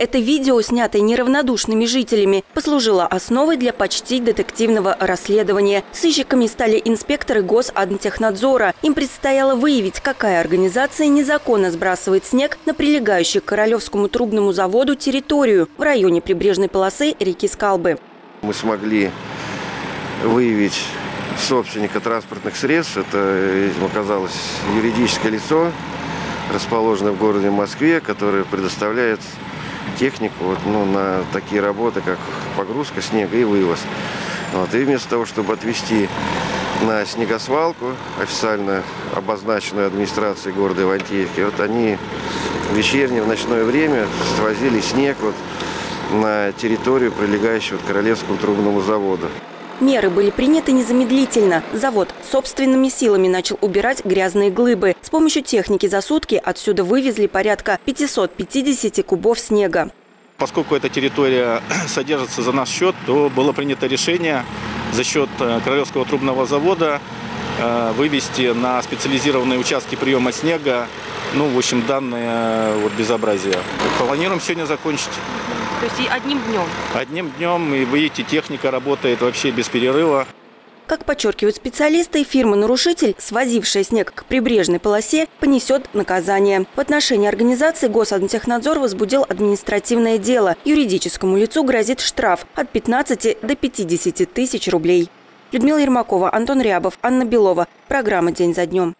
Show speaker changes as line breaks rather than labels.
Это видео, снятое неравнодушными жителями, послужило основой для почти детективного расследования. Сыщиками стали инспекторы Госадмтехнадзора. Им предстояло выявить, какая организация незаконно сбрасывает снег на прилегающую к Королевскому трубному заводу территорию в районе прибрежной полосы реки Скалбы.
Мы смогли выявить собственника транспортных средств. Это этим оказалось юридическое лицо, расположенное в городе Москве, которое предоставляет технику вот, ну, на такие работы, как погрузка снега и вывоз. Вот, и вместо того, чтобы отвезти на снегосвалку, официально обозначенную администрацией города Ивантеевки, вот они в вечернее, в ночное время свозили снег вот на территорию, прилегающего к Королевскому трубному заводу.
Меры были приняты незамедлительно. Завод собственными силами начал убирать грязные глыбы. С помощью техники за сутки отсюда вывезли порядка 550 кубов снега.
Поскольку эта территория содержится за наш счет, то было принято решение за счет э, Королевского трубного завода э, вывести на специализированные участки приема снега, ну, в общем, данное вот безобразие. Планируем сегодня закончить.
То есть и одним днем?
Одним днем, и вы видите, техника работает вообще без перерыва.
Как подчеркивают специалисты, фирма-нарушитель, свозившая снег к прибрежной полосе, понесет наказание. В отношении организации Госадмтехнадзор возбудил административное дело. Юридическому лицу грозит штраф от 15 до 50 тысяч рублей. Людмила Ермакова, Антон Рябов, Анна Белова. Программа «День за днем».